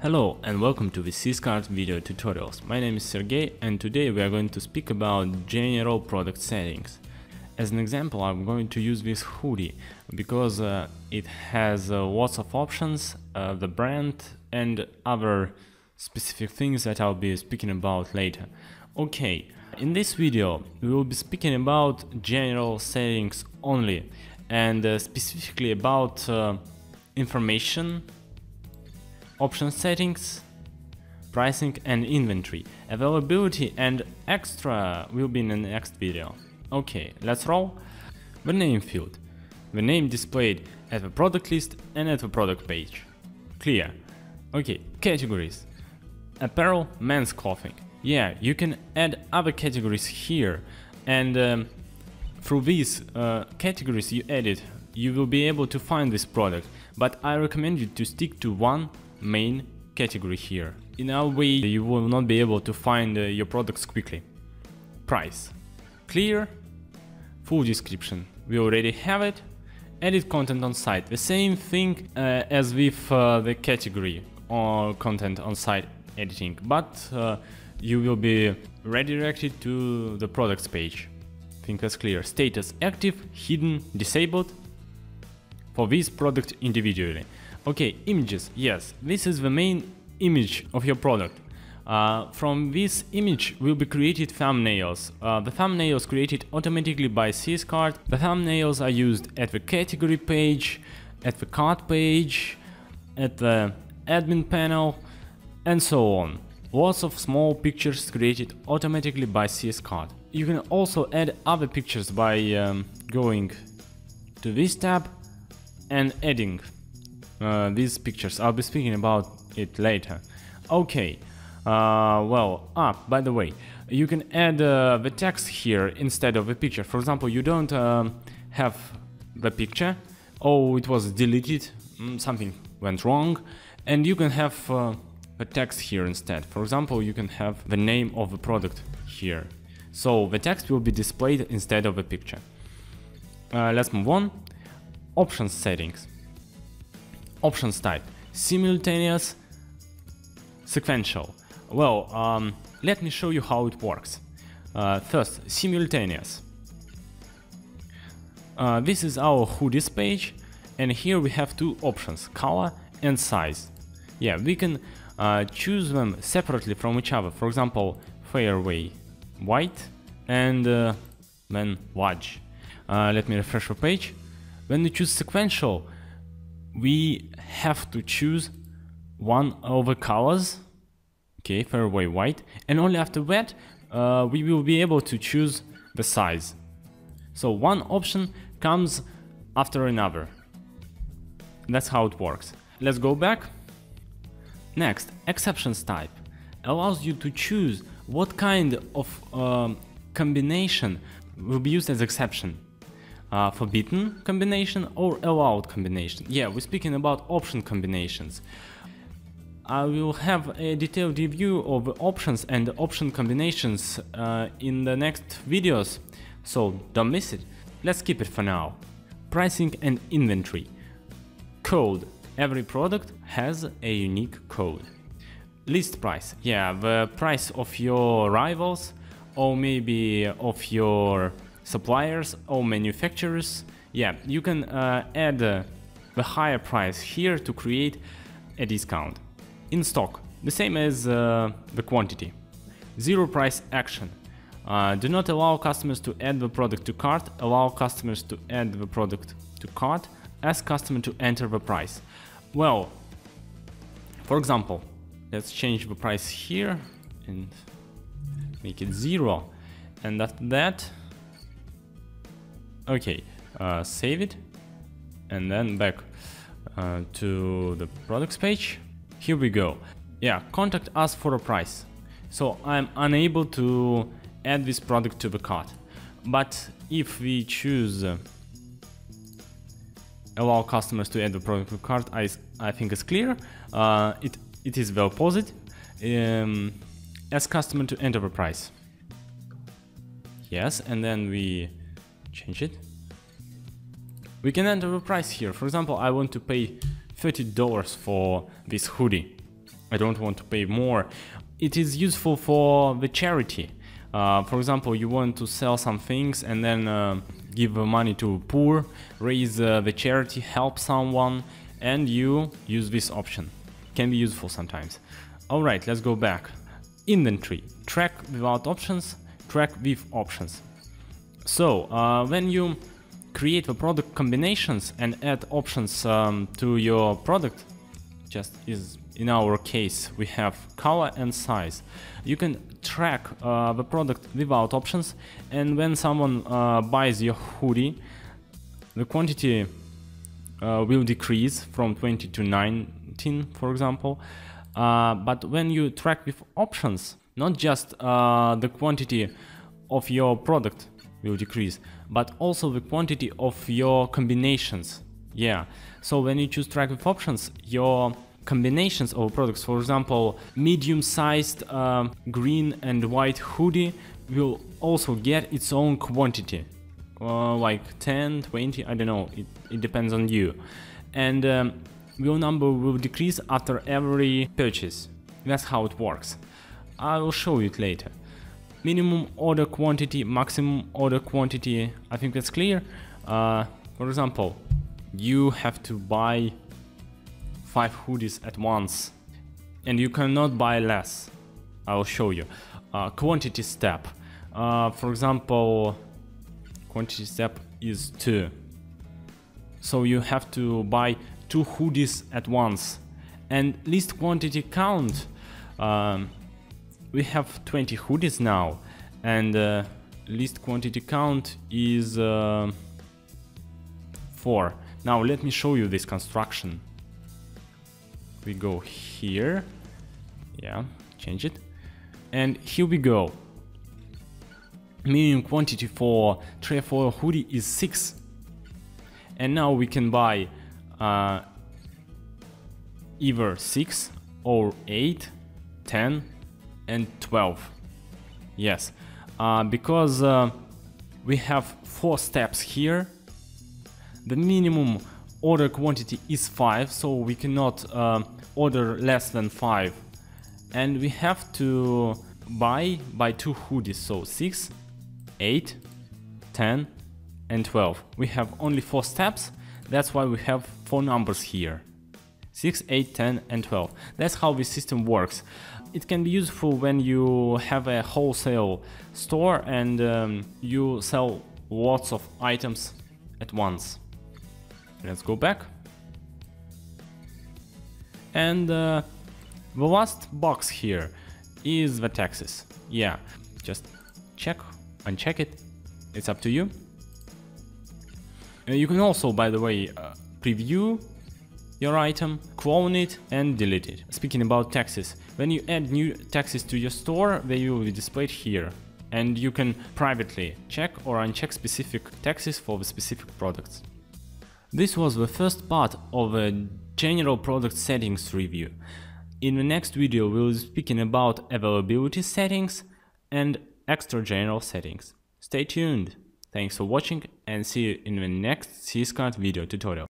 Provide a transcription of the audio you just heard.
Hello and welcome to the CS-Cart video tutorials. My name is Sergey and today we are going to speak about general product settings. As an example I'm going to use this hoodie because uh, it has uh, lots of options, uh, the brand and other specific things that I'll be speaking about later. Okay, in this video we will be speaking about general settings only and uh, specifically about uh, information option settings, pricing and inventory. Availability and extra will be in the next video. Okay, let's roll. The name field. The name displayed at the product list and at the product page. Clear. Okay, categories. Apparel, men's clothing. Yeah, you can add other categories here and um, through these uh, categories you added, you will be able to find this product, but I recommend you to stick to one main category here. In our way you will not be able to find uh, your products quickly. Price. Clear. Full description. We already have it. Edit content on site. The same thing uh, as with uh, the category or content on site editing, but uh, you will be redirected to the products page. Think as clear. Status active, hidden, disabled for this product individually. Okay, images. Yes, this is the main image of your product. Uh, from this image will be created thumbnails. Uh, the thumbnails created automatically by CS-Cart. The thumbnails are used at the category page, at the cart page, at the admin panel, and so on. Lots of small pictures created automatically by CS-Cart. You can also add other pictures by um, going to this tab and adding uh, these pictures. I'll be speaking about it later. Okay, uh, well, ah, by the way, you can add uh, the text here instead of the picture. For example, you don't um, have the picture, oh, it was deleted, mm, something went wrong, and you can have uh, the text here instead. For example, you can have the name of the product here. So the text will be displayed instead of a picture. Uh, let's move on. Options settings. Options type, simultaneous, sequential. Well, um, let me show you how it works. Uh, first, simultaneous. Uh, this is our hoodies page and here we have two options, color and size. Yeah, we can uh, choose them separately from each other. For example, fairway white and uh, then large. Uh, let me refresh the page. When you choose sequential, we have to choose one of the colors. Okay fairway white. And only after that uh, we will be able to choose the size. So one option comes after another. That's how it works. Let's go back. Next exceptions type allows you to choose what kind of um, combination will be used as exception uh, forbidden combination or allowed combination. Yeah, we're speaking about option combinations. I will have a detailed review of options and option combinations uh, in the next videos, so don't miss it. Let's keep it for now. Pricing and inventory. Code. Every product has a unique code. List price. Yeah, the price of your rivals or maybe of your suppliers or manufacturers, yeah, you can uh, add uh, the higher price here to create a discount. In stock, the same as uh, the quantity. Zero price action. Uh, do not allow customers to add the product to cart, allow customers to add the product to cart, ask customer to enter the price. Well, for example, let's change the price here and make it zero. And after that, Okay, uh, save it and then back uh, to the products page. Here we go. Yeah, contact us for a price. So I'm unable to add this product to the cart. But if we choose uh, allow customers to add the product to the cart, I, I think it's clear. Uh, it, it is well positive. Um, ask customer to enter the price. Yes, and then we change it. We can enter a price here. For example, I want to pay $30 for this hoodie. I don't want to pay more. It is useful for the charity. Uh, for example, you want to sell some things and then uh, give money to poor, raise uh, the charity, help someone, and you use this option. Can be useful sometimes. Alright, let's go back. Inventory. Track without options, track with options. So, uh, when you create the product combinations and add options um, to your product, just is in our case we have color and size. You can track uh, the product without options and when someone uh, buys your hoodie, the quantity uh, will decrease from 20 to 19 for example. Uh, but when you track with options, not just uh, the quantity of your product will decrease, but also the quantity of your combinations. Yeah, so when you choose track with options, your combinations of products, for example, medium-sized uh, green and white hoodie will also get its own quantity, uh, like 10, 20, I don't know, it, it depends on you. And um, your number will decrease after every purchase. That's how it works. I will show you it later. Minimum order quantity, maximum order quantity, I think that's clear. Uh, for example, you have to buy five hoodies at once and you cannot buy less. I'll show you. Uh, quantity step. Uh, for example, quantity step is 2. So you have to buy two hoodies at once. And least quantity count. Um, we have 20 hoodies now and uh, least quantity count is uh, 4. Now let me show you this construction. We go here. Yeah change it. And here we go. Minimum quantity for trefoil hoodie is 6 and now we can buy uh, either 6 or 8 10 and 12 yes. Uh, because uh, we have four steps here. The minimum order quantity is 5 so we cannot uh, order less than 5 and we have to buy by two hoodies so 6 8 10 and 12 we have only four steps. That's why we have four numbers here. 6 8 10 and 12 that's how this system works it can be useful when you have a wholesale store and um, you sell lots of items at once let's go back and uh, the last box here is the taxes. Yeah, just check, uncheck it, it's up to you. Uh, you can also, by the way, uh, preview your item, clone it and delete it. Speaking about taxes, when you add new taxes to your store, they will be displayed here. And you can privately check or uncheck specific taxes for the specific products. This was the first part of a general product settings review. In the next video we'll be speaking about availability settings and extra general settings. Stay tuned! Thanks for watching and see you in the next CS-Cart video tutorial.